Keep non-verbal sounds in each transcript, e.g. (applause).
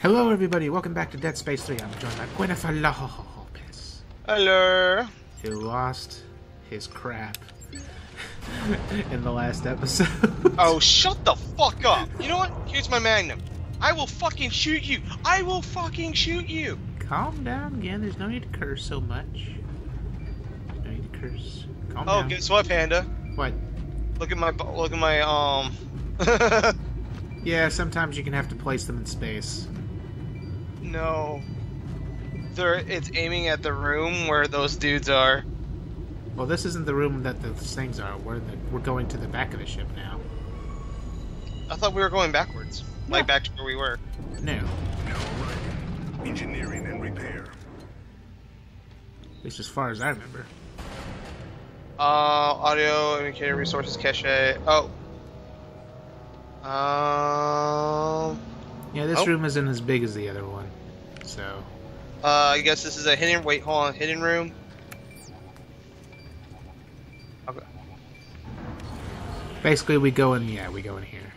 Hello, everybody. Welcome back to Dead Space 3. I'm joined by Gwyneth Lopez, Hello. who lost his crap (laughs) in the last episode. Oh, shut the fuck up. You know what? Here's my magnum. I will fucking shoot you. I will fucking shoot you. Calm down again. There's no need to curse so much. There's no need to curse. Calm Oh, down. guess what, Panda? What? Look at my look at my um. (laughs) Yeah, sometimes you can have to place them in space. No. They're it's aiming at the room where those dudes are. Well, this isn't the room that those things are. We're, the, we're going to the back of the ship now. I thought we were going backwards, like back to where we were. No. No. Engineering and repair. At least as far as I remember. Uh, audio indicator resources cache. Oh. Um. Yeah, this Oh. room isn't as big as the other one. So, Uh, I guess this is a hidden. Wait, hold on. Hidden room. Okay. basically we go in, yeah, we go in here.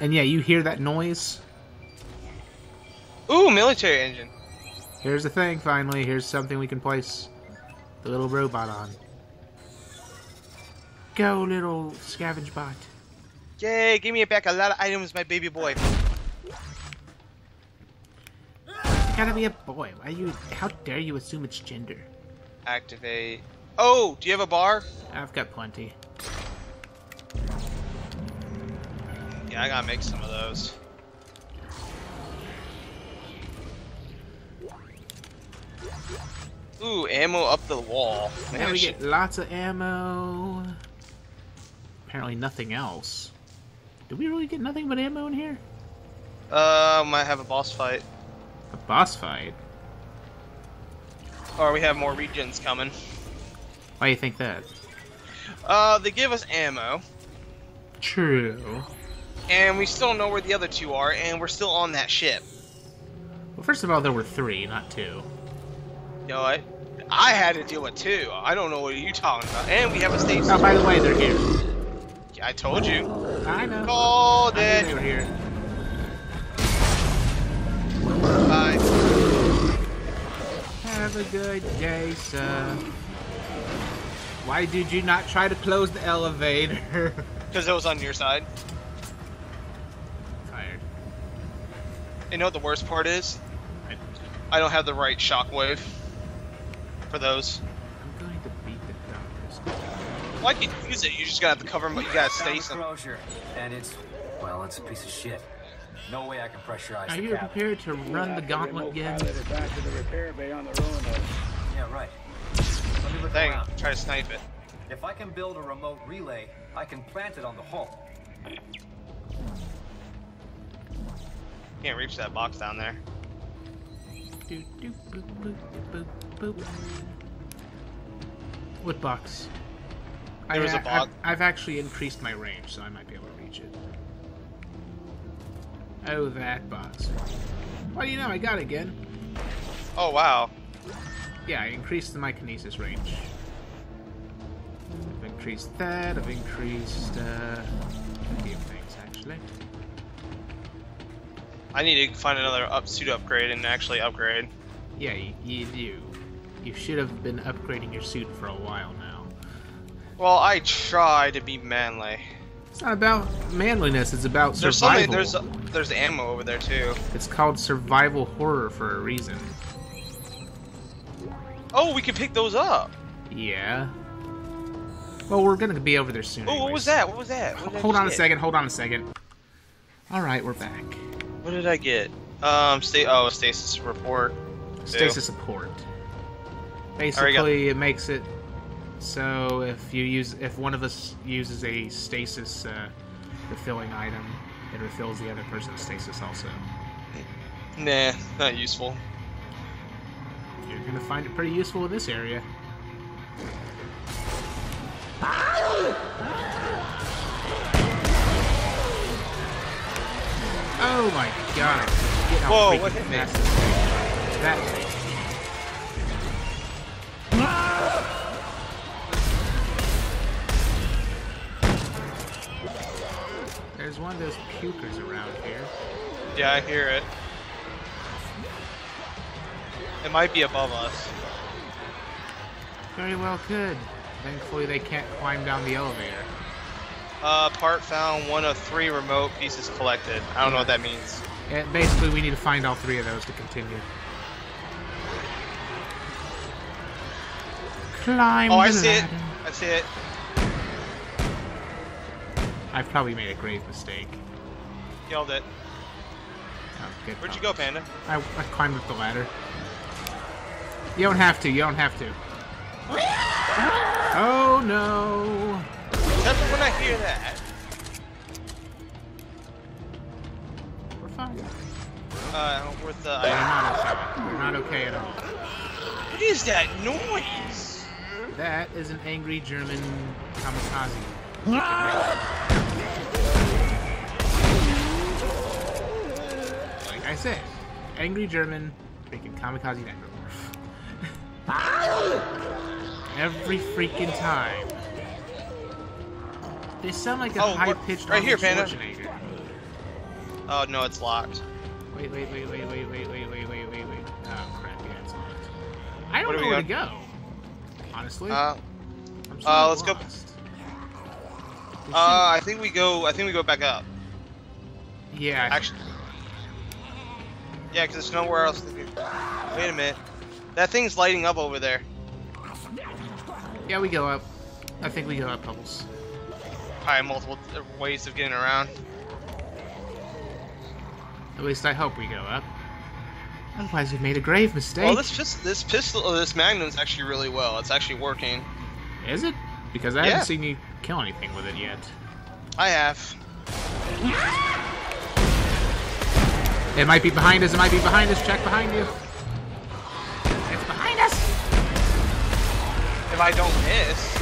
And yeah, you hear that noise? Ooh, military engine. Here's the thing, finally. Here's something we can place the little robot on. Go, little scavenge bot. Yay! Give me back a lot of items, my baby boy. You gotta be a boy. Why you? How dare you assume it's gender? Activate. Oh, do you have a bar? I've got plenty. Yeah, I gotta make some of those. Ooh, ammo up the wall. Man, Now we get lots of ammo. Apparently nothing else. Did we really get nothing but ammo in here? Uh, might have a boss fight, A boss fight. or we have more regions coming. Why do you think that? Uh, they give us ammo, True. and we still know where the other two are, and we're still on that ship. Well, first of all, there were three, not two. You know what? I had to deal with two. I don't know what you're talking about. And we have a stage. Oh, by the way, they're here. I told you. I know. Called I knew they it. were here. Have a good day, sir. Why did you not try to close the elevator? (laughs) Because it was on your side. Tired. You know what the worst part is? I don't have the right shockwave for those. I'm going to beat the doctors. Well, I can use it. You just gotta have to cover them, but you gotta stay Found some. Crozier, and it's well, it's a piece of shit. No way I can pressurize Are the you cabin. prepared to run the gauntlet again? back to the repair bay on the Roanoke. Yeah, right. Let me look Thing. around. Try to snipe it. If I can build a remote relay, I can plant it on the hull. Can't reach that box down there. Doot, doot, boop, boop, boop, boop. What box? There was a I've- box. I've, I've actually increased my range, so I might be able to reach it. Oh, that box. What do you know? I got it again. Oh wow. Yeah, I increased my kinesis range. I've increased that. I've increased uh, a few things actually. I need to find another up suit upgrade and actually upgrade. Yeah, you, you do. You should have been upgrading your suit for a while now. Well, I try to be manly. It's not about manliness. It's about There's survival. There's there's ammo over there too. It's called survival horror for a reason. Oh, we can pick those up. Yeah. Well, we're gonna be over there soon. Oh, what was that? What was that? What Hold on a get? second. Hold on a second. All right, we're back. What did I get? Um, stay. Oh, stasis report. Stasis support. Basically, it makes it so if you use if one of us uses a stasis uh, refilling item, it refills the other person's stasis also. Nah, not useful. You're gonna find it pretty useful in this area. Oh my god! Get Whoa, what hit me? fast this thing is. That thing. One of those pukers around here. Yeah, I hear it. It might be above us. Very well could. Thankfully, they can't climb down the elevator. Uh, part found, one of three remote pieces collected. I don't know what that means. Yeah, basically, we need to find all three of those to continue. Climb Oh, I see it. I see it. I've probably made a grave mistake. Killed it. Oh, good Where'd you go, Panda? I, I climbed up the ladder. You don't have to. You don't have to. Oh no! That's when I hear that. We're fine. Uh, with the. We're I, not okay. We're not okay at all. what is that noise? That is an angry German kamikaze. Like I said, angry German freaking kamikaze necromorph. (laughs) Every freaking time. They sound like a Oh, high-pitched right here, Panda. Oh no, it's locked. Wait, wait, wait, wait, wait, wait, wait, wait, wait, wait, wait. Oh crap, yeah, it's locked. I don't What know where to go. Honestly, Uh, I'm so uh, let's go- lost. There uh, I think we go. I think we go back up. yeah, Actually, yeah, because there's nowhere else. To go. Wait a minute. That thing's lighting up over there. yeah, we go up. I think we go up, Bubbles. Probably multiple uh, ways of getting around. At least I hope we go up. Otherwise, we've made a grave mistake. Well, this pistol, this pistol, this magnum's actually really well. It's actually working. Is it? Because I Yeah. haven't seen you kill anything with it yet. I have. It might be behind us. It might be behind us. Check behind you. It's behind us. If I don't miss.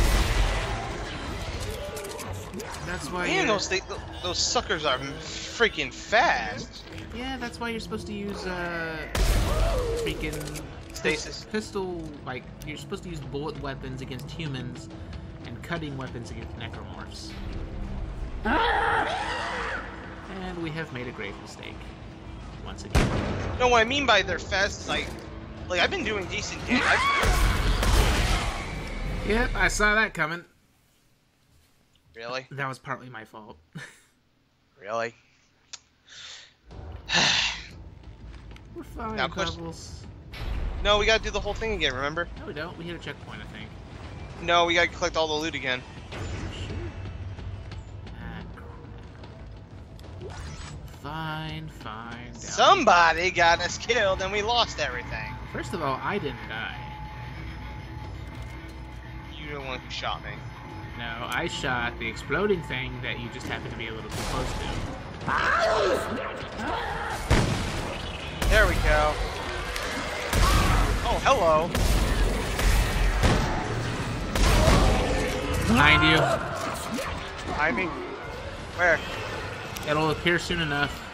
That's why. Man, those those suckers are freaking fast. Yeah, that's why you're supposed to use uh, freaking Stasis. pistol. Like you're supposed to use bullet weapons against humans, cutting weapons against necromorphs. And we have made a grave mistake once again. No, what I mean by they're fast is like, like I've been doing decent damage. Yep, I saw that coming. Really, That was partly my fault. really. (sighs) We're fine, Now, No, we gotta do the whole thing again. Remember? No, we don't. We hit a checkpoint, I think. No, we gotta collect all the loot again. Fine, fine. Somebody got us killed, and we lost everything. First of all, I didn't die. You're the one who shot me. No, I shot the exploding thing that you just happened to be a little too close to. There we go. Oh, hello. Behind you. I mean, where? It'll appear soon enough.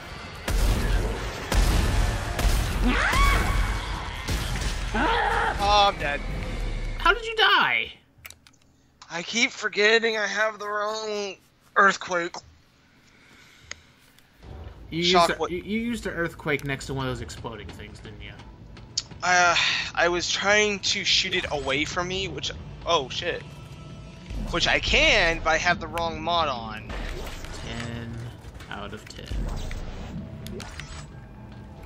Oh, I'm dead. How did you die? I keep forgetting I have the wrong earthquake. You used, a, you, you used an earthquake next to one of those exploding things, didn't you? Uh, I was trying to shoot it away from me, which oh shit, which I can, but I have the wrong mod on. 10 out of 10.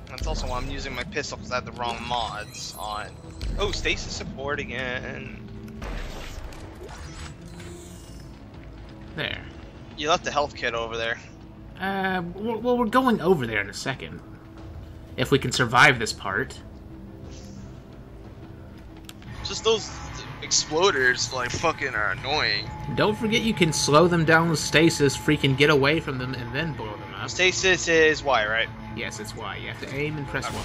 That's also why I'm using my pistol because I have the wrong mods on. Oh, stasis support again. There. You left the health kit over there. Uh, well, well, we're going over there in a second. If we can survive this part. Just those exploders, like fucking, are annoying. Don't forget you can slow them down with stasis, freaking get away from them, and then blow them up. Stasis is Y, right? Yes, it's Y. You have to aim and press Y.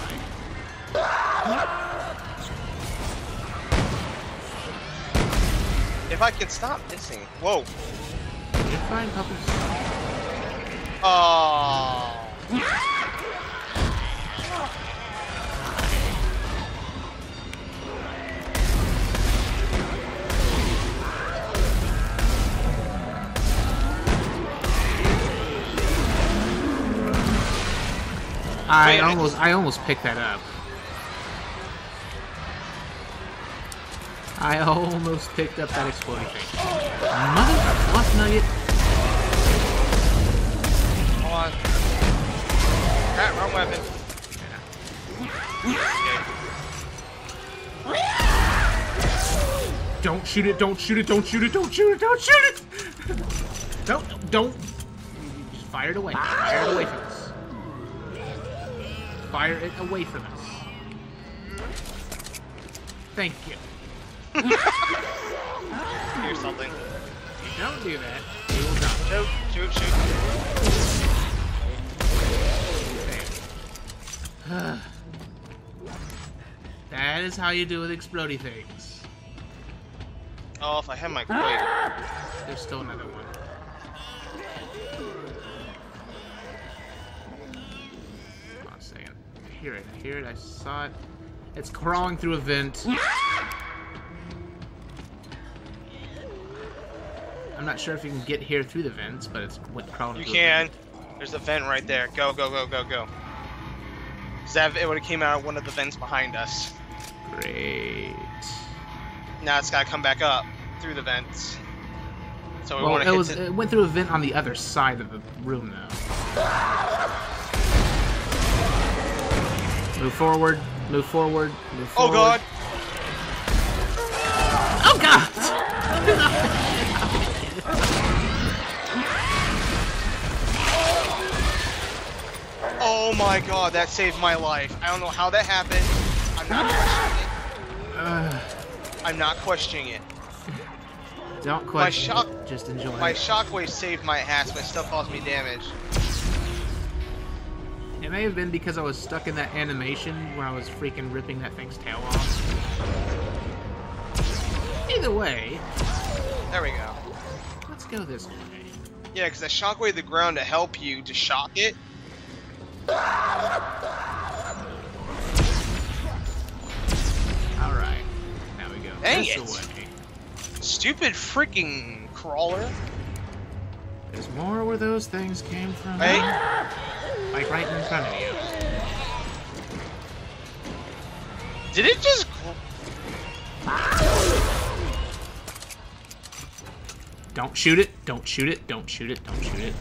If I can stop missing. Whoa. You're fine, Puppets. Oh. I almost I almost picked that up. I almost picked up that exploding thing. Mother fluff nugget. Hold on. Ah, wrong weapon. Don't shoot it, don't shoot it, don't shoot it, don't shoot it, don't shoot it! (laughs) Don't, don't. Just fire it away. Fire it away from us. Fire it away from us. Thank you. Here's something. Don't do that. You will die. Shoot, shoot, shoot. That is how you do with explodey things. Oh, if I had my wait. There's still another one. Hold on a second. I hear it. I hear it. I saw it. It's crawling through a vent. I'm not sure if you can get here through the vents, but it's went crawling. You can. vent. There's a vent right there. Go, go, go, go, go. that it would have came out of one of the vents behind us. Great. Now it's gotta come back up through the vents. So we Well, want to it was. the- It went through a vent on the other side of the room, though. Move forward. Move forward. Move oh god! Oh god! Oh my god, that saved my life. I don't know how that happened. I'm not questioning it. I'm not questioning it. don't question. shock- it, Just enjoy. My shockwave saved my ass, but it still caused me damage. It may have been because I was stuck in that animation where I was freaking ripping that thing's tail off. Either way, There we go. let's go this way. Yeah, because I shockwave the ground to help you to shock it. Alright. Now we go Dang this it. way. Stupid freaking crawler. There's more where those things came from. Hey. Like right in front of you. Did it just. Don't shoot it. Don't shoot it. Don't shoot it. Don't shoot it.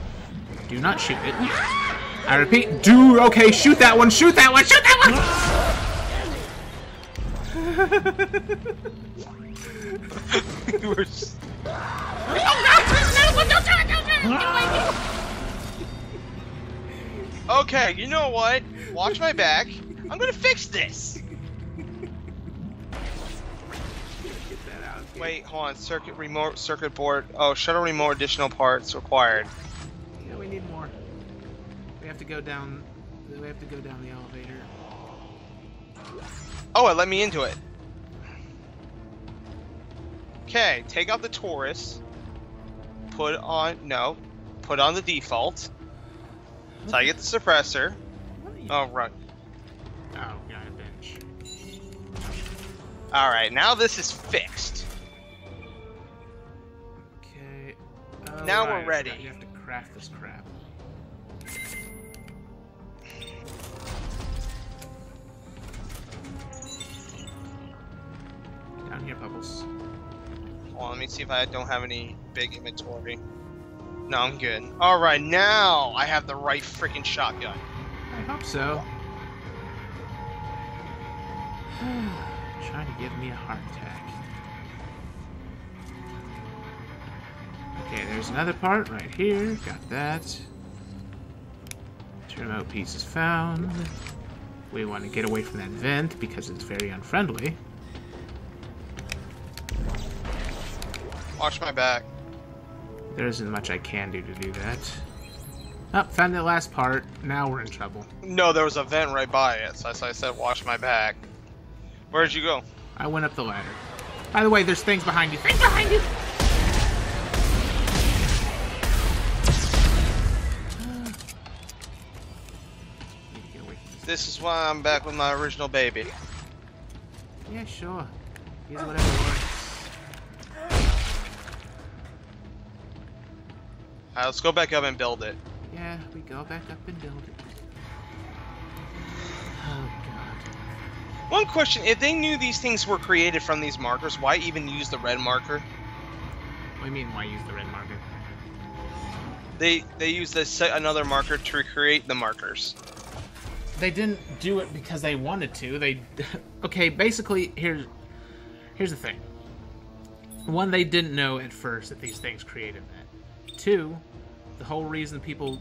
Do not shoot it. I repeat, do okay, shoot that one, shoot that one, shoot that one! you were s- Okay, you know what? Watch my back. I'm gonna fix this. Wait, hold on. Circuit remote, circuit board. Oh, shuttle remote. Additional parts required. Yeah, we need more. We have to go down. We have to go down the elevator. Oh, it let me into it. Okay, take out the Taurus. Put on no, put on the default. So I get the suppressor. Oh, right. Oh, got a bench. All right, now this is fixed. Okay. Now we're alright, ready. You have to craft this crap. Down here, Bubbles. Hold on, let me see if I don't have any big inventory. No, I'm good. All right, now I have the right freaking shotgun. I hope so. (sighs) Trying to give me a heart attack. Okay, there's another part right here. Got that. Remote piece is found. We want to get away from that vent because it's very unfriendly. Watch my back. There isn't much I can do to do that. Oh, found that last part. Now we're in trouble. No, there was a vent right by it, so I said watch my back. Where'd you go? I went up the ladder. By the way, there's things behind you. Things behind you! Need to get away from this. Is why I'm back with my original baby. Yeah, sure. Whatever works. Alright, let's go back up and build it. Yeah, we go back up and build it. Oh, God. One question: If they knew these things were created from these markers, why even use the red marker? What do you mean, why use the red marker? They they use this another marker to recreate the markers. They didn't do it because they wanted to. They, (laughs) okay, basically, here's here's the thing. One, they didn't know at first that these things created that. Two, the whole reason people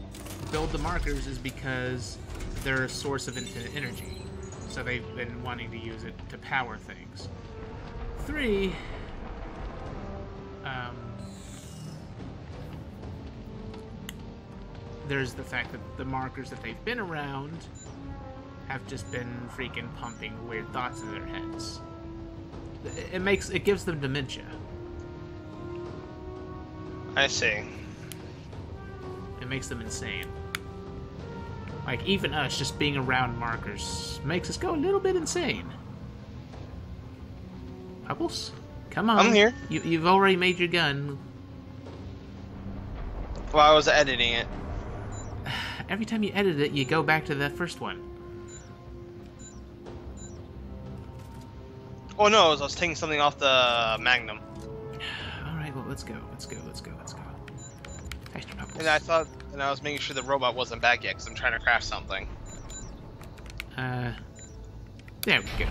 build the markers is because they're a source of infinite energy. So they've been wanting to use it to power things. Three, um, there's the fact that the markers that they've been around have just been freaking pumping weird thoughts in their heads. It- makes it gives them dementia. I see. It makes them insane. Like even us just being around markers makes us go a little bit insane. Pebbles, come on. I'm here. You, you've already made your gun. While I was editing it. (sighs) Every time you edit it, you go back to that first one. Oh no, I was, I was taking something off the Magnum, and I thought, and I was making sure the robot wasn't back yet because I'm trying to craft something. Uh, there we go.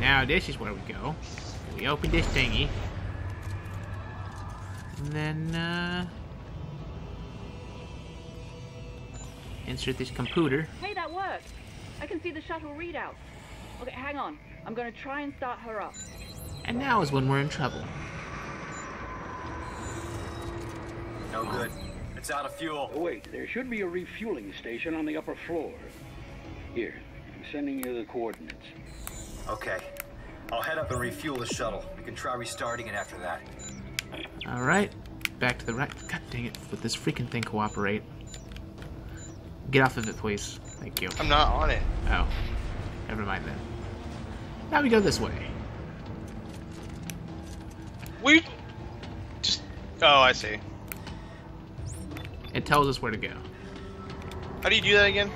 Now this is where we go. We open this thingy. And then, uh... Insert this computer. Hey, that worked. I can see the shuttle readout. Okay, hang on. I'm gonna try and start her up. And now is when we're in trouble. No good. It's out of fuel. Oh, wait, there should be a refueling station on the upper floor. Here, I'm sending you the coordinates. Okay. I'll head up and refuel the shuttle. We can try restarting it after that. Alright. Back to the right. God dang it. Would this freaking thing cooperate? Get off of it, please. Thank you. I'm not on it. Oh. Never mind then. Now we go this way. We just. Oh, I see. It tells us where to go. How do you do that again?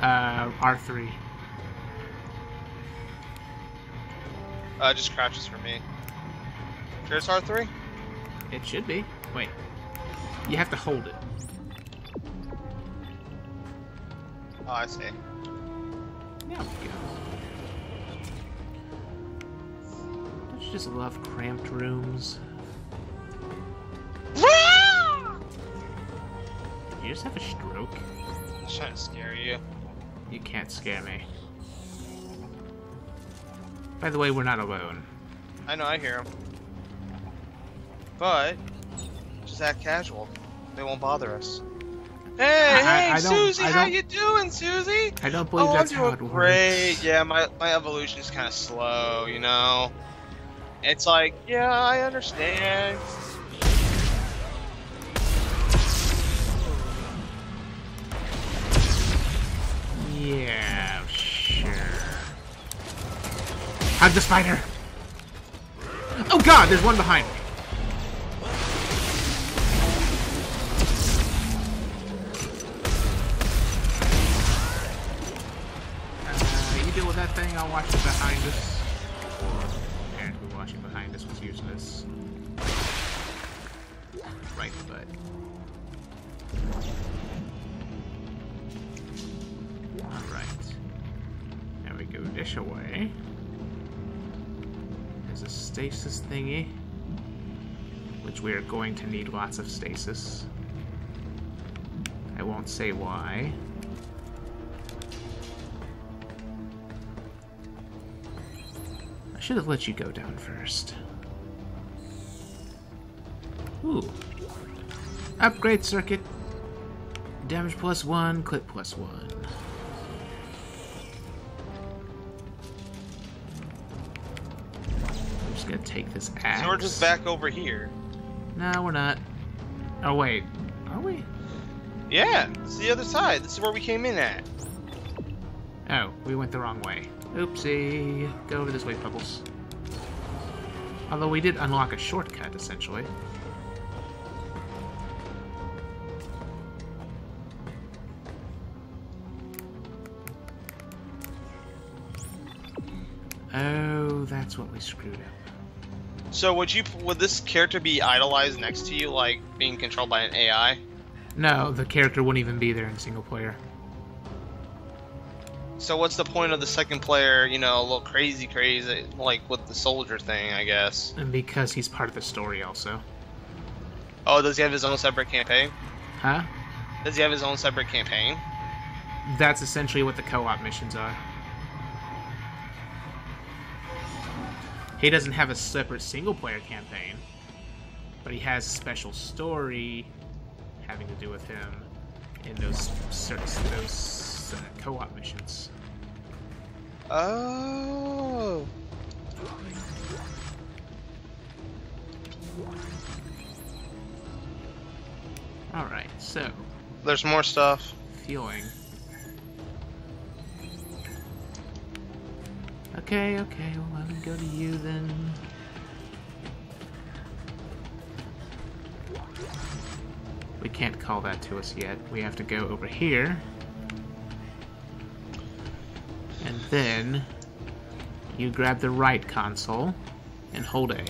Uh, R3. Uh, just crouches for me. Sure, it's R3. It should be. Wait. You have to hold it. Oh, I see. There we go. Don't you just love cramped rooms? You just have a stroke? I'm trying to scare you. You can't scare me. By the way, we're not alone. I know, I hear him. But just act casual. They won't bother us. Hey, I- hey, I don't- Susie, how you doing, Susie? I don't believe oh, that's I'm how doing it great. works. Yeah, my my evolution is kind of slow, you know. It's like, yeah, I understand. Yeah, sure. Hug the spider! Oh god, there's one behind me! Uh, you deal with that thing, I'll watch it behind us. Apparently watching behind us was useless. Right butt. Alright. Now we go this away. There's a stasis thingy. Which we are going to need lots of stasis. I won't say why. I should have let you go down first. Ooh. Upgrade circuit. Damage plus one, clip plus one. Take this axe. So we're just back over here. No, we're not. Oh wait, are we? Yeah, it's the other side. This is where we came in at. Oh, we went the wrong way. Oopsie. Go over this way, Pebbles. Although we did unlock a shortcut, essentially. Oh, that's what we screwed up. So would you would this character be idolized next to you, like being controlled by an AI? No, the character wouldn't even be there in single player. So what's the point of the second player? You know, a little crazy, crazy, like with the soldier thing, I guess. And because he's part of the story also. Oh, does he have his own separate campaign? Huh? Does he have his own separate campaign? That's essentially what the co-op missions are. He doesn't have a separate single player campaign, but he has a special story having to do with him in those those uh, co-op missions. Oh. All right, so There's more stuff. feeling. Okay, okay, well, let me go to you then. We can't call that to us yet. We have to go over here. And then you grab the right console and hold A.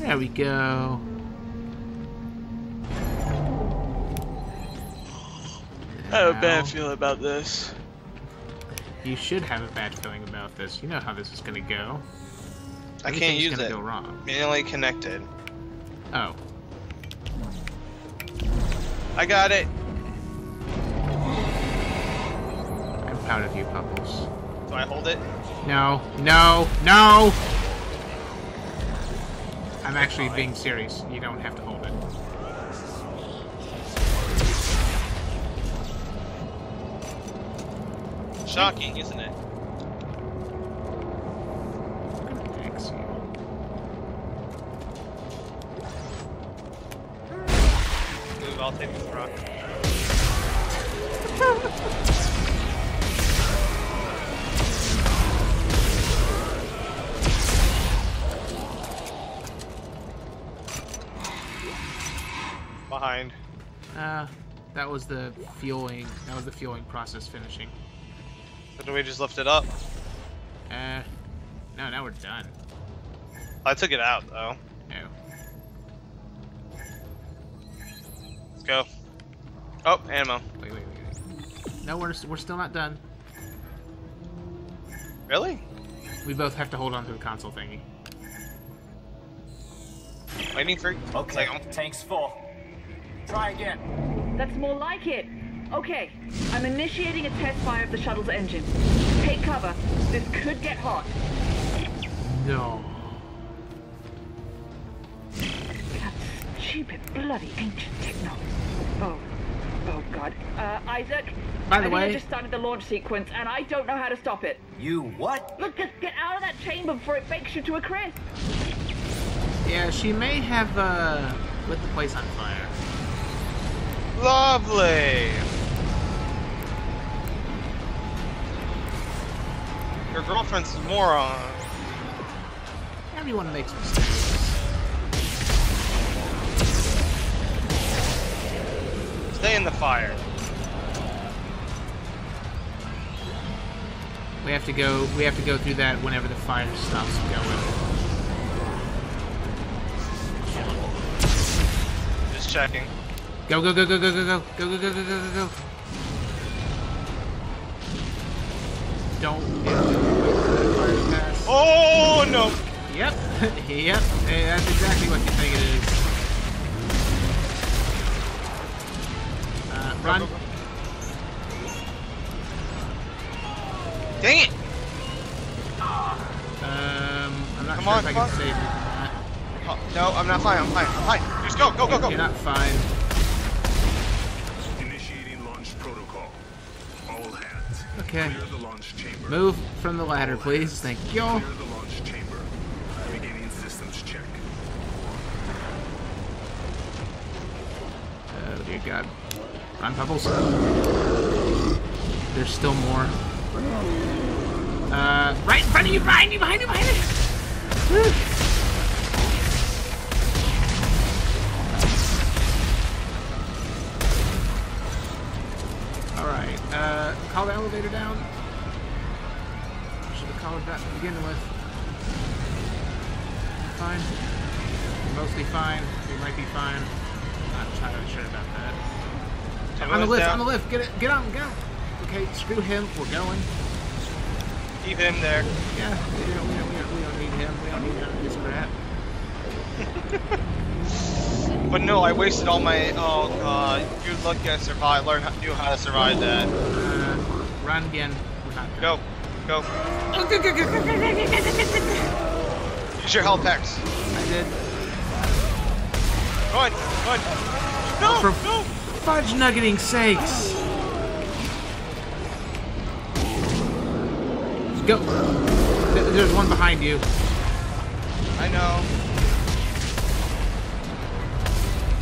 There we go. I have a bad feeling about this. You should have a bad feeling about this. You know how this is gonna go. I can't Everything's use gonna it. go wrong. Manually connected. Oh, I got it. I'm proud of you, Pupples. Do I hold it? No, no, no! I'm actually being serious. You don't have to hold it. Shocking, isn't it? I'm gonna X you. Move, I'll take this rock. Behind. Uh, that was the fueling. That was the fueling process finishing. So do we just lift it up? Uh, no, now we're done. I took it out though. No, Let's go. Oh, ammo. wait, wait, wait. wait. No, we're we're still not done. Really? We both have to hold on to the console thingy. Waiting for. Okay, Like, tank's full. Try again. That's more like it. Okay, I'm initiating a test fire of the shuttle's engine. Take cover. This could get hot. No. That stupid, bloody ancient technology. Oh, oh God. Uh, Isaac. By I the think I way- just started the launch sequence, and I don't know how to stop it. You what? Look, just get out of that chamber before it bakes you to a crisp. Yeah, she may have uh lit the place on fire. Lovely. Your moron. Everyone makes mistakes. Stay in the fire. We have to go. We have to go through that whenever the fire stops going. Just checking. Go go go go go go go go go go go go go Yep. (laughs) yep. Hey, that's exactly what you think it is. Uh, run. Dang it! Um, I'm not Come sure on, if I can save you from that. Oh, no, I'm not fine. I'm fine. I'm fine. Just go, go, go, go. You're not fine. Initiating launch protocol. All hands. Okay. Clear the launch chamber. Move from the ladder, please. Thank you. Pebbles. There's still more. Uh, right in front of you, behind you, behind you, behind you. All right. Uh, call the elevator down. Should have called that to begin with. Fine. Mostly fine. We might be fine. I'm Not entirely sure about that. Me On the lift, down. on the lift. Get it, get on, on. Okay, screw him. We're going. Keep him there. Yeah, we don't, we don't, we don't, we don't need him. We don't need none of this crap. But no, I wasted all my. Oh god, you're lucky I survived. Learn how, knew how to survive that. Uh, run again. We're not Go, go. Use your health packs. I did. Go on, go on. No, no. Fudge nuggeting sakes. Go. There's one behind you. I know.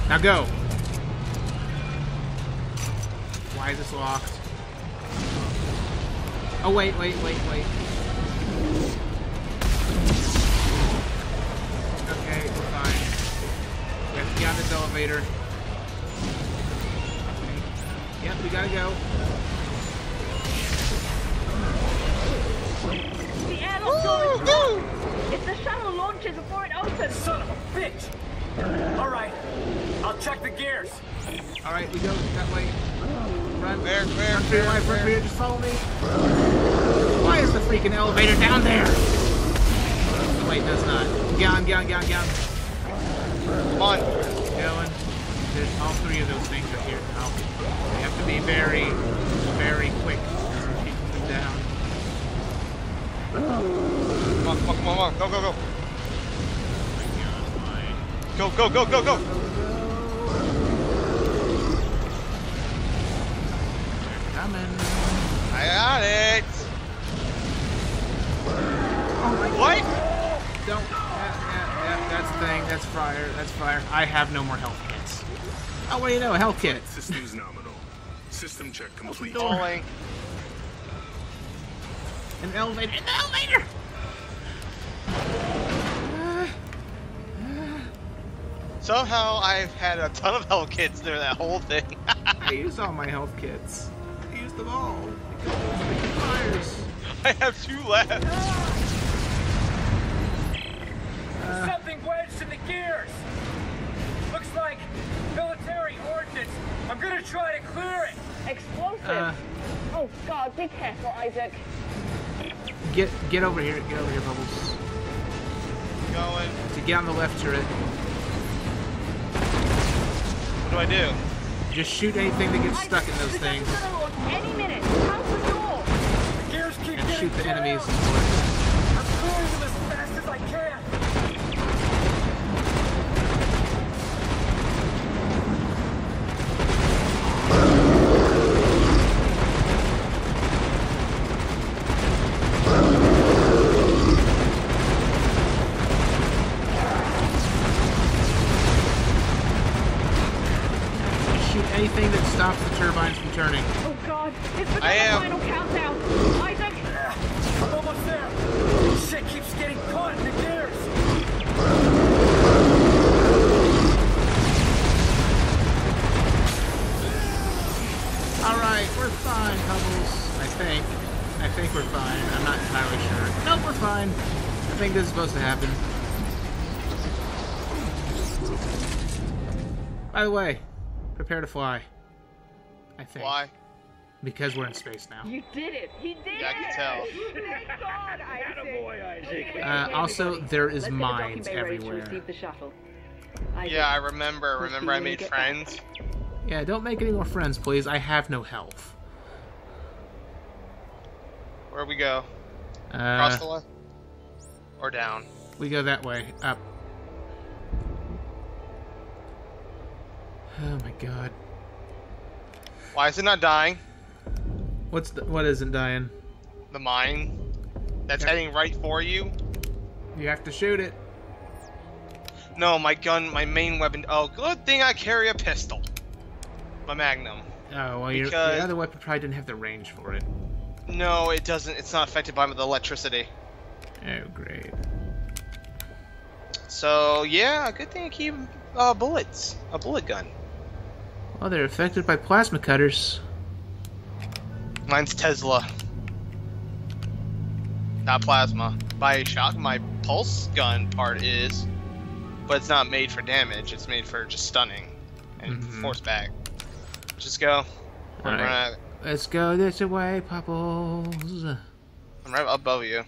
Now go. Why is this locked? Oh wait, wait, wait, wait. Okay, we're fine. We have to get on this elevator. We gotta go. The airlock door is locked. If the shuttle launches before it opens. Son of a bitch! Alright, I'll check the gears. Alright, we go that way. Run. Where, where, Run for your where, life, run for where? your just follow me. Why is the freaking elevator down there? Oh, wait, no, it's not. Get on, get on, get on, get on. Come on. There's all three of those things are here now. We have to be very, very quick to keep them down. Come on, come on, come on, come on. Go, go, go. Go, go, go, go, go. Coming. I got it. Oh What? Don't. Yeah, yeah, yeah, that's the thing. That's fire. That's fire. I have no more health kits. Oh, what do you know? A health kit. Systems nominal. System check complete. Falling. An elevator. An elevator! Somehow I've had a ton of health kits during that whole thing. (laughs) I used all my health kits. I used them all. Because those freaking fires. I have two left. Something wedged in the gears! Gonna try to clear it! Explosive. Uh, oh God, be careful, Isaac. get get over here. Get over here, Bubbles. Going. To get on the left turret, What do I do? just shoot anything that gets stuck in those things, shuttle's gonna launch any minute. How's the door? The gears keep and shoot the jammed. enemies. To fly. I think. Why? Because we're in space now. you did it. He did Yeah, I it. can tell. (laughs) Thank God, Isaac. (laughs) Attaboy, Isaac. Uh, also, there is Let's mines docking bay to everywhere. the shuttle. Isaac, Yeah, I remember. Remember I made get back. friends? Yeah, don't make any more friends, please. I have no health. Where we go? Across the Uh, line? Or down? we go that way. Up. Oh my god. Why is it not dying? What's the, what isn't dying? The mine that's Yeah. heading right for you? You have to shoot it. No, my gun, my main weapon. Oh, good thing I carry a pistol. My Magnum. Oh well, your, other weapon probably didn't have the range for it. No, it doesn't. It's not affected by the electricity. Oh great. So yeah, good thing I keep uh, bullets. A bullet gun. Well, they're affected by plasma cutters. Mine's Tesla. Not plasma. My shot, my pulse gun part is, but it's not made for damage. It's made for just stunning and Mhm. force back. Just go. I'm, Alright. right, Let's go this way, Popples. I'm right above you.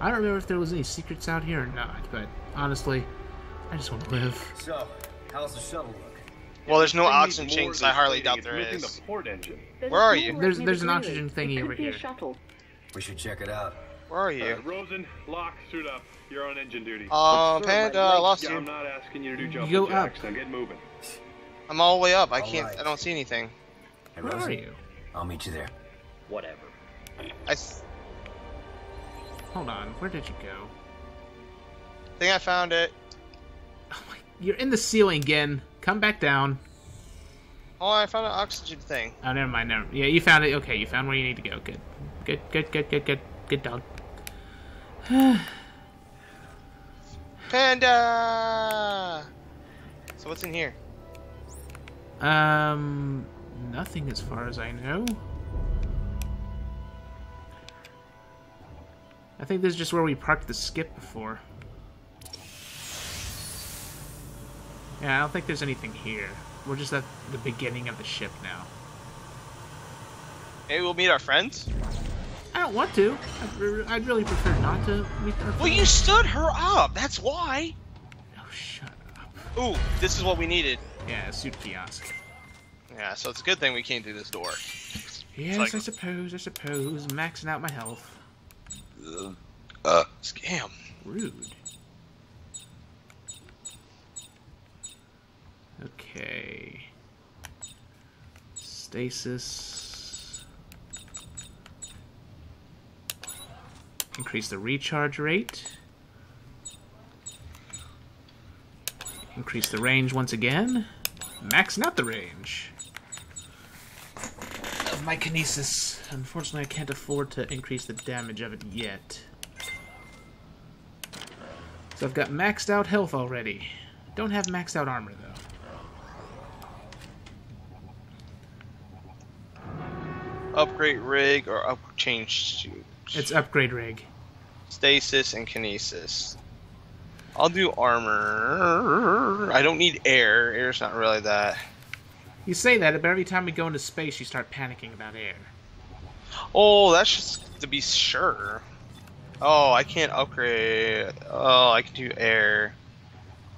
I don't remember if there was any secrets out here or not, but honestly, I just want to live. So, how's the shuttle look? Well, there's no oxygen needs chain more 'cause than I hardly doubt It's there the port engine. There's Where are you? There's- there's an oxygen thingy over here. A shuttle. We should check it out. Where are you? Uh, Rosen, Locke, suit up. You're on engine duty. Uh, Sir, Panda, I legs lost yeah, you. I'm not asking you to do You jumping go jacks. up. Now get moving. I'm all the way up. I All can't. right. I don't see anything. Hey, Where are you? I'll meet you there. Whatever. I s- Hold on, where did you go? I think I found it. Oh my, you're in the ceiling again. Come back down. Oh, I found an oxygen thing. Oh, never mind. Never. Yeah, you found it. Okay, you found where you need to go. Good. Good. Good. Good. Good. Good. Good dog. (sighs) Panda. So what's in here? Um, nothing as far as I know. I think this is just where we parked the skip before. Yeah, I don't think there's anything here. We're just at the beginning of the ship now. Maybe we'll meet our friends. I don't want to. I'd, I'd really prefer not to meet our friends. Well, you stood her up. That's why. Oh, shut up. Ooh, this is what we needed. Yeah, suit kiosk. Yeah, so it's a good thing we came through this door. Yes, like- I suppose, I suppose. Maxing out my health. Uh, scam. Rude. Okay. Stasis. Increase the recharge rate. Increase the range once again. Maxing out the range. Of my kinesis. Unfortunately, I can't afford to increase the damage of it yet. So I've got maxed out health already. Don't have maxed out armor though. Upgrade rig or up change to It's upgrade rig. stasis and kinesis. I'll do armor. I don't need air. Air's not really that. You say that, but every time we go into space, you start panicking about air. Oh, that's just to be sure. Oh, I can't upgrade. Oh, I can do air.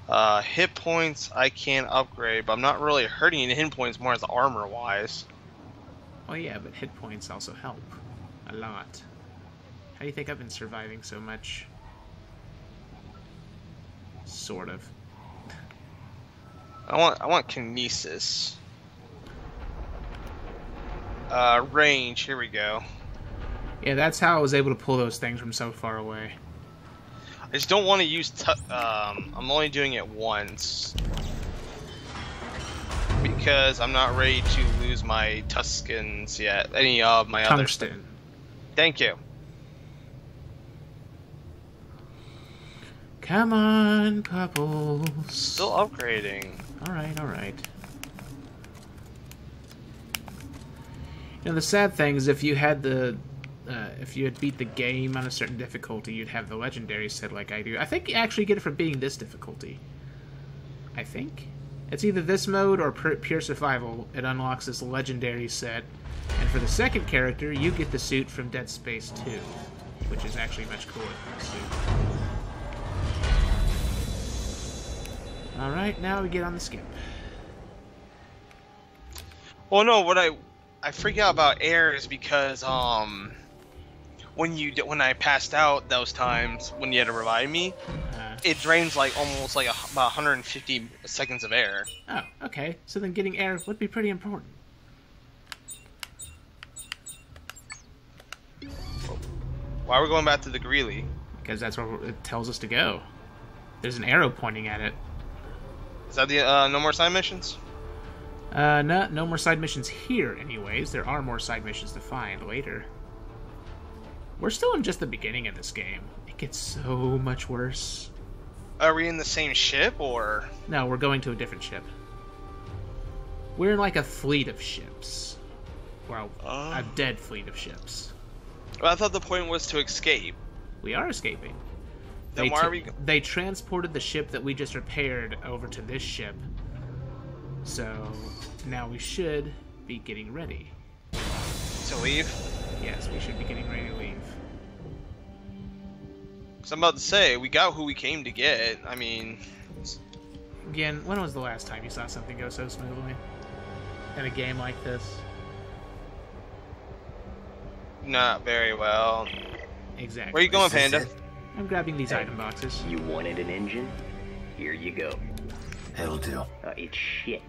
Uh, hit points I can upgrade, but I'm not really hurting any hit points more as armor wise. Oh yeah, but hit points also help a lot. How do you think I've been surviving so much? Sort of. I want I want kinesis. Uh, range. Here we go. Yeah, that's how I was able to pull those things from so far away. I just don't want to use. Um, I'm only doing it once because I'm not ready to lose my Tuscans yet. Any of my other. Tungsten. Thank you. Come on, Pupples. Still upgrading. Alright, alright. You know, the sad thing is if you had the... Uh, if you had beat the game on a certain difficulty, you'd have the legendary set like I do. I think you actually get it for being this difficulty. I think. It's either this mode or pure, survival. It unlocks this legendary set. And for the second character, you get the suit from Dead Space 2, which is actually much cooler than the suit. Alright, now we get on the skip. Well, no, what I I freak out about air is because um when you when I passed out those times when you had to revive me, Uh, it drains like almost like a, about 150 seconds of air. oh, okay. So then getting air would be pretty important. Why are we going back to the Greeley? Because that's where it tells us to go. There's an arrow pointing at it. Is that the uh, no more side missions? Uh, no, no more side missions here, anyways. There are more side missions to find later. We're still in just the beginning of this game. It gets so much worse. Are we in the same ship or? No, we're going to a different ship. We're in like a fleet of ships. well, Oh. a dead fleet of ships. But I thought the point was to escape. We are escaping. Then they why are we? They transported the ship that we just repaired over to this ship. So now we should be getting ready. To leave? Yes, we should be getting ready to leave. Cause I'm about to say we got who we came to get. I mean, Again, when was the last time you saw something go so smoothly in a game like this? not very well. Exactly. Where you going, This Panda? I'm grabbing these item boxes. You wanted an engine? Here you go. It'll do. Uh, it's shit.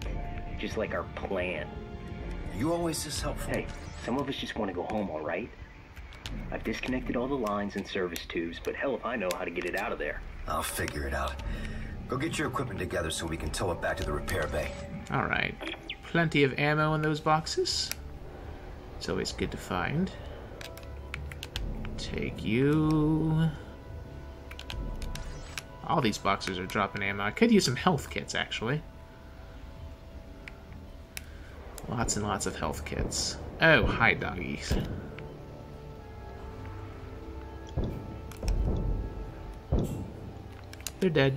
Just like our plan. You always this helpful. Hey, some of us just want to go home, all right? I've disconnected all the lines and service tubes, but hell if I know how to get it out of there. I'll figure it out. Go get your equipment together so we can tow it back to the repair bay. All right. Plenty of ammo in those boxes. It's always good to find. Take you. All these boxes are dropping ammo. I could use some health kits, actually. Lots and lots of health kits. Oh, hi, doggies. They're dead.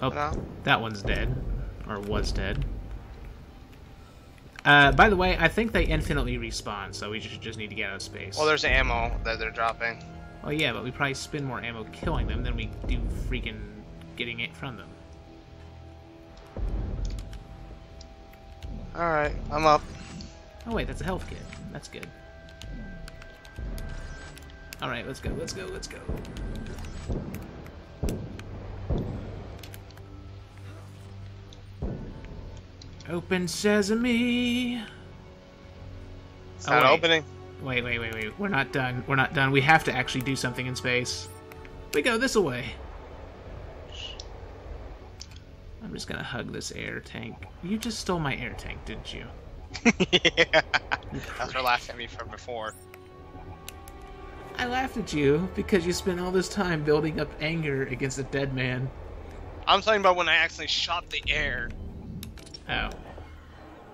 Oh, No? that one's dead. Or was dead. Uh, by the way, I think they infinitely respawn, so we just, just need to get out of space. Well, there's ammo that they're dropping. Oh yeah, but we probably spend more ammo killing them than we do freaking getting it from them. All right, I'm up. Oh wait, that's a health kit. That's good. All right, let's go. Let's go. Let's go. Open sesame. It's Oh, not wait. opening. Wait, wait, wait, wait. We're not done. We're not done. We have to actually do something in space. We go this way. I'm just gonna hug this air tank. You just stole my air tank, didn't you? (laughs) yeah. That's her laughing at me from before. I laughed at you because you spent all this time building up anger against a dead man. I'm talking about when I actually shot the air. Oh.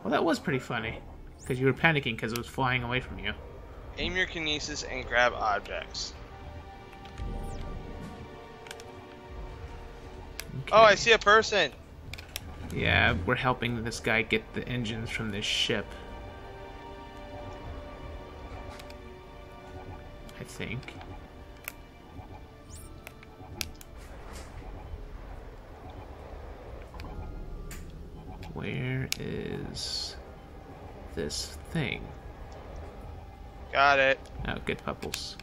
Well, that was pretty funny. Because you were panicking because it was flying away from you. Aim your kinesis and grab objects. Oh, I see a person. Yeah, we're helping this guy get the engines from this ship. I think. Where is this thing? Got it. Oh, good pupples.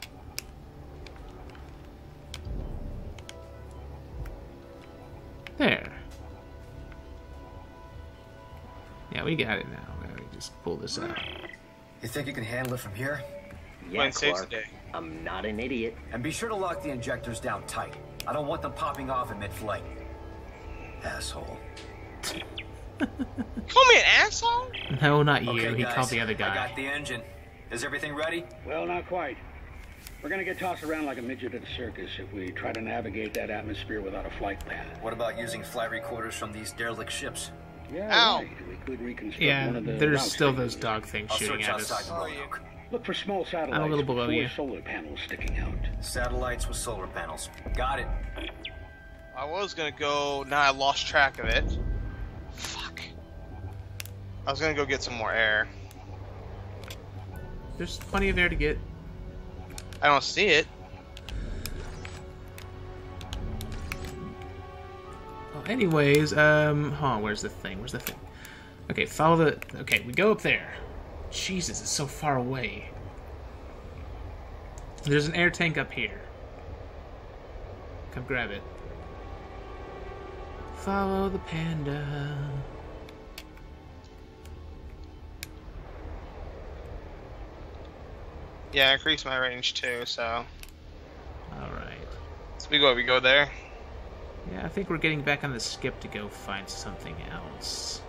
There. Yeah, we got it now. Let me just pull this out. You think you can handle it from here? Yeah, Wayne saves Clarke. the day. I'm not an idiot. And be sure to lock the injectors down tight. I don't want them popping off in mid-flight. Asshole. Call me an asshole? No, not you. Okay, he guys, called the other guy. I guy. got the engine. Is everything ready? Well, not quite. We're gonna get tossed around like a midget at a circus if we try to navigate that atmosphere without a flight plan. What about using flight recorders from these derelict ships? Yeah, Ow. right. We could reconstruct Yeah, one of the there's still stations. those dog things I'll shooting at us. Look for small satellites little with below you. solar panels sticking out. Satellites with solar panels. Got it. I was gonna go. Now I lost track of it. I was gonna go get some more air. There's plenty of air to get. I don't see it. Well, anyways, um, huh, where's the thing? Where's the thing? Okay, follow the. Okay, we go up there. Jesus, it's so far away. There's an air tank up here. Come grab it. Follow the panda. Yeah, I increased my range too. So, Alright. so we go. We go there. Yeah, I think we're getting back on the skip to go find something else.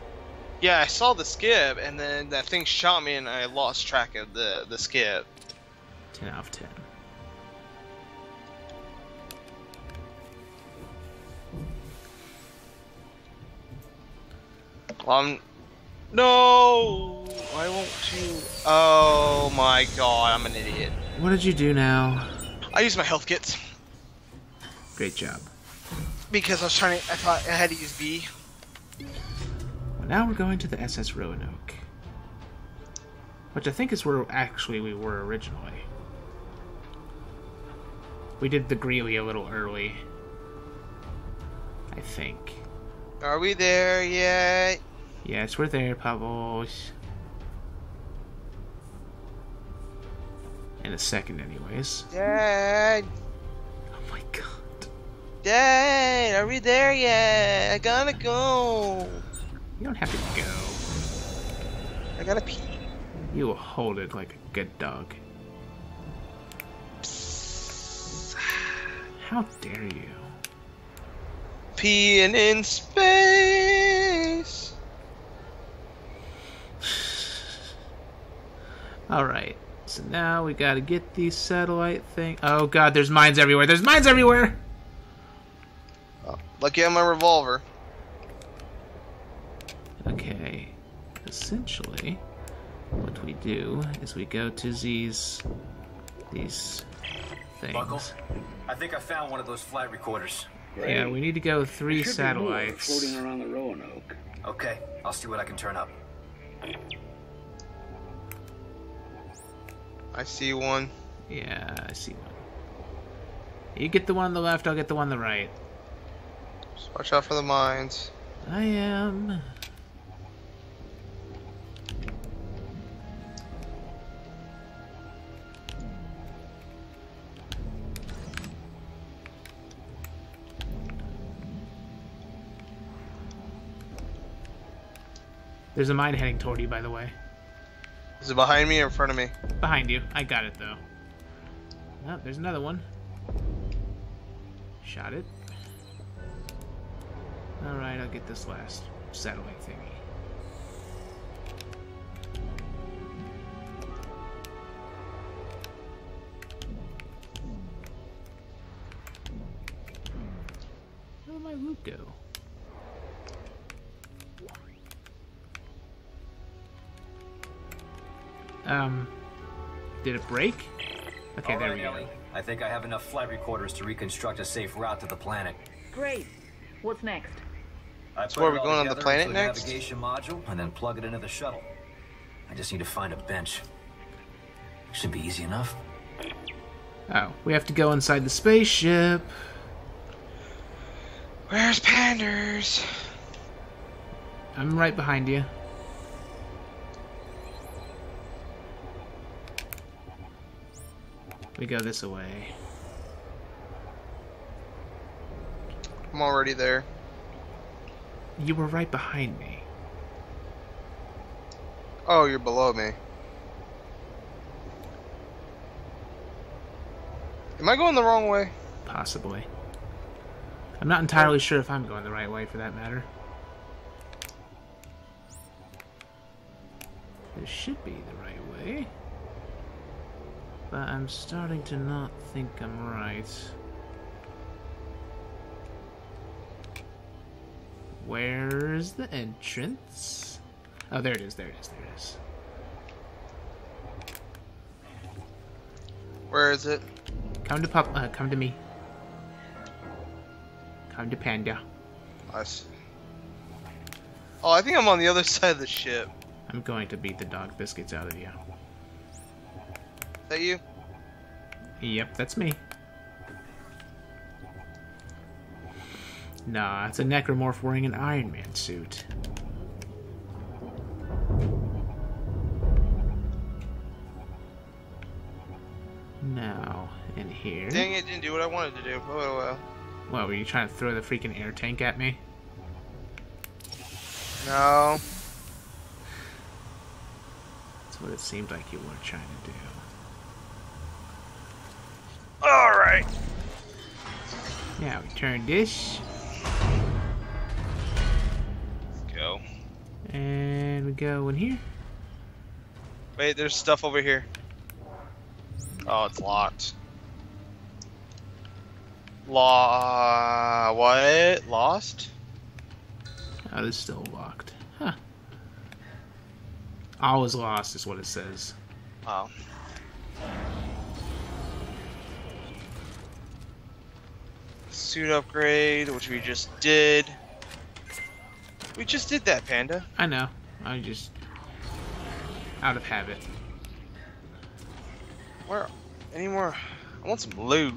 Yeah, I saw the skip, and then that thing shot me, and I lost track of the the skip. 10 out of 10. Well, I'm... No. Why won't you? Oh my god, I'm an idiot. What did you do now? I used my health kits Great job. because I was trying to. I thought I had to use B. Well, now we're going to the SS Roanoke. Which I think is where actually we were originally. We did the Greeley a little early. I think. Are we there yet? Yes, we're there, Pavos. In a second, anyways. Dad, Oh my god. Dad, are we there yet? I gotta go. You don't have to go. I gotta pee. You will hold it like a good dog. How dare you? Peeing in space. Alright, so now we gotta get these satellite thing. Oh god, there's mines everywhere. There's mines everywhere! Oh, lucky I'm a revolver. Okay, essentially, what we do is we go to these. these things. Buckell, I think I found one of those flight recorders. Yeah, we need to go three Should be satellites. floating around the Roanoke. Okay, I'll see what I can turn up. I see one. Yeah, I see one. You get the one on the left, I'll get the one on the right. Just watch out for the mines. I am. There's a mine heading toward you, by the way. Is it behind me or in front of me? Behind you. I got it, though. Oh, there's another one. Shot it. Alright, I'll get this last satellite thingy. Where did my loot go? Um, did it break? Okay, All there right, we go. Ellie. I think I have enough flight recorders to reconstruct a safe route to the planet. Great. What's next? I So put where it we all going on the planet next? Navigation module, and then plug it into the shuttle. I just need to find a bench. Should be easy enough. Oh, we have to go inside the spaceship. Where's Panders? I'm right behind you. We go this way. I'm already there. You were right behind me. Oh, you're below me. Am I going the wrong way? Possibly. I'm not entirely sure if I'm going the right way for that matter. This should be the right way. But I'm starting to not think I'm right. Where's the entrance? Oh, there it is, there it is, there it is. Where is it? Come to pop, uh, come to me. Come to Panda. Nice. Oh, I think I'm on the other (laughs) side of the ship. I'm going to beat the dog biscuits out of you. Is that you? Yep, that's me. Nah, it's a necromorph wearing an Iron Man suit. Now, in here. Dang it, didn't do what I wanted to do. Oh well. What, were you trying to throw the freaking air tank at me? No. That's what it seemed like you were trying to do. Alright. Now, we turn this, Go. and we go in here. Wait, there's stuff over here. Oh, it's locked. Law. Uh, what? Lost? Oh, this is still locked. Huh. All is lost, is what it says. Wow. Suit upgrade, which we just did. We just did that, Panda. I know. I just out of habit. Where? Any more? I want some loot.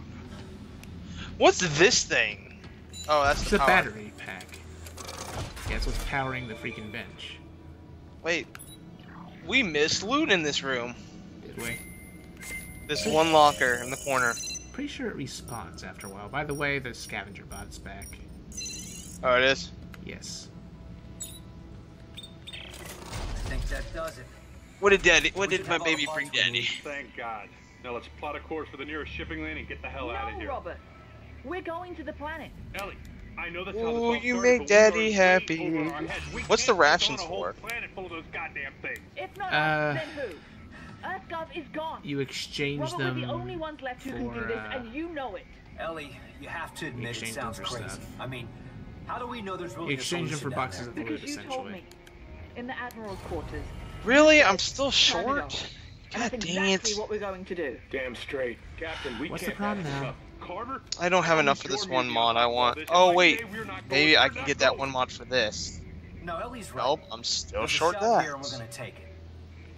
What's this thing? Oh, that's It's the battery pack. Yeah, it's what's powering the freaking bench. Wait. We missed loot in this room. Did we? This one locker in the corner. Pretty sure it respawns after a while. By the way, the scavenger bot's back. Oh, it is? Yes. I think that does it. What did daddy, what We did my have all the baby bring we daddy? Thank God. Now let's plot a course for the nearest shipping lane and get the hell out of No, here. Robert. We're going to the planet. Ellie, I know that's how Ooh, this you started, make but we are Daddy happy. over our heads. We What's the rations for? Planet full of those goddamn things. If not Uh, us, then who? EarthGov is gone. You exchange Robert, them. we're the only ones left who can do for, this, uh, and you know it. Ellie, you have to admit it sounds crazy. stuff. I mean, how do we know there's really You a exchange them for boxes of loot, Because you told essentially. me. In the Admiral's quarters. Really? I'm still short? God That's dang exactly it. what we're going to do. Damn straight. Captain, we What's the can't problem have this now? up. Carter? I don't have enough for this one mod I want. Oh, wait. Maybe I can get that one mod for this. No, Ellie's right. Nope, I'm still short shell here we're that. gonna take it.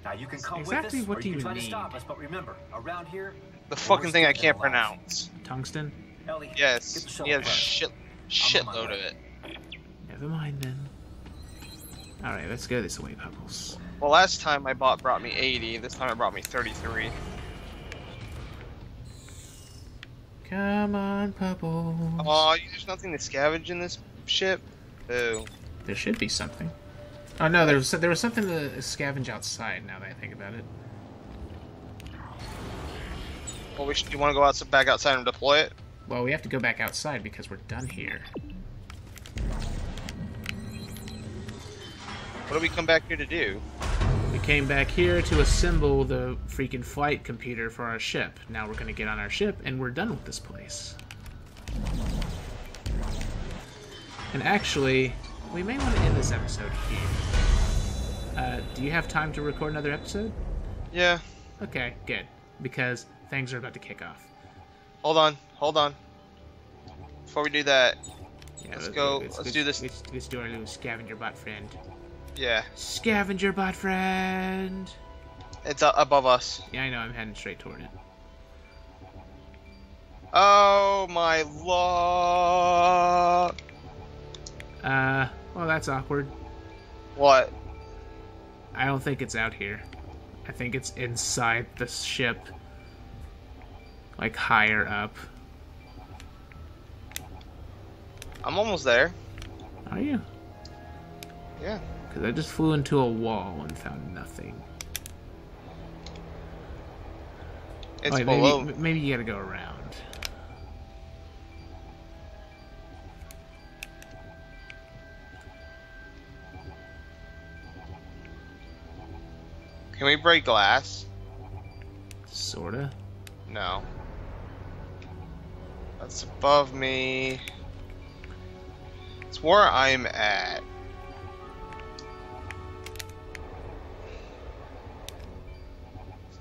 Now you can come Exactly with us, what or do you you can try to need? stop us. But remember, around here, The fucking thing I can't pronounce. Tungsten? Ellie, Yes, the he has shit, on shitload of it. Never mind then. Alright, let's go this way, Pebbles. Well, last time my bot brought me 80. This time it brought me 33. Come on, Pebbles. Oh, there's nothing to scavenge in this ship. Boo. There should be something. Oh no, there was there was something to scavenge outside. Now that I think about it. Well, we should. You want to go out, back outside and deploy it? Well, we have to go back outside because we're done here. What do we come back here to do? We came back here to assemble the freaking flight computer for our ship. Now we're gonna get on our ship and we're done with this place. And actually, we may want to end this episode here. Uh, do you have time to record another episode? Yeah. Okay, good. Because things are about to kick off. Hold on. Hold on. Before we do that, Yeah, Let's go- let's do this. Let's, let's do our little scavenger bot friend. yeah, Scavenger bot friend. it's uh, above us. Yeah, I know. I'm heading straight toward it. Oh my lord! Uh, well, that's awkward. What? I don't think it's out here. I think it's inside the ship. Like higher up. I'm almost there. Are you? Yeah. Because I just flew into a wall and found nothing. It's Wait, below. maybe, maybe you gotta go around. Can we break glass? Sorta. No. That's above me. It's where I'm at.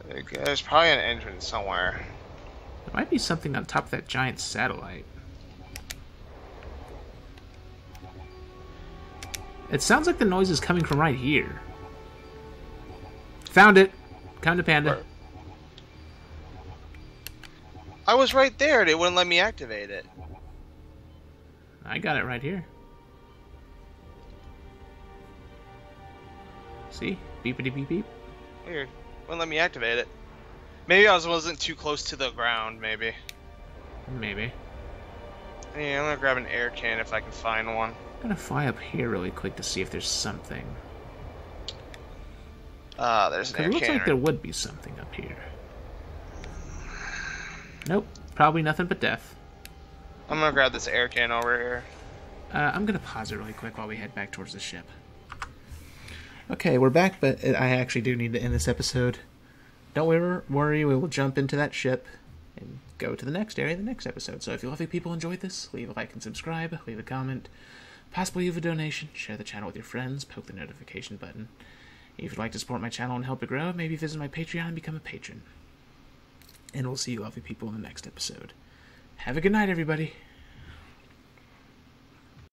There's probably an entrance somewhere. There might be something on top of that giant satellite. It sounds like the noise is coming from right here. Found it. Come to Panda. Where? I was right there and it wouldn't let me activate it. I got it right here. See? Beepity beep beep. Weird. Wouldn't let me activate it. Maybe I was, wasn't too close to the ground, maybe. Maybe. Yeah, I'm gonna grab an air can if I can find one. I'm gonna fly up here really quick to see if there's something. Ah, there's an 'Cause air it looks can. like there would be something up here. Nope. Probably nothing but death. I'm gonna grab this air can over here. Uh, I'm gonna pause it really quick while we head back towards the ship. Okay, we're back, but I actually do need to end this episode. Don't wor- worry, we will jump into that ship and go to the next area, the next episode. So if you lovely people enjoyed this, leave a like and subscribe, leave a comment, possibly leave a donation, share the channel with your friends, poke the notification button, If you'd like to support my channel and help it grow, maybe visit my Patreon and become a patron. And we'll see you lovely people in the next episode. Have a good night, everybody.